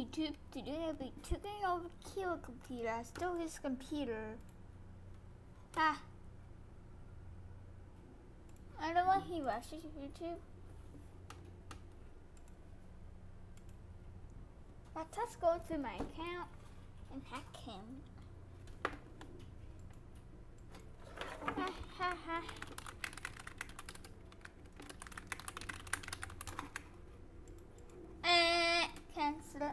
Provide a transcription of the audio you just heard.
YouTube today. We took it over Kill computer. I stole his computer. Ah. I don't want he watches YouTube. Let's just go to my account and hack him. 的。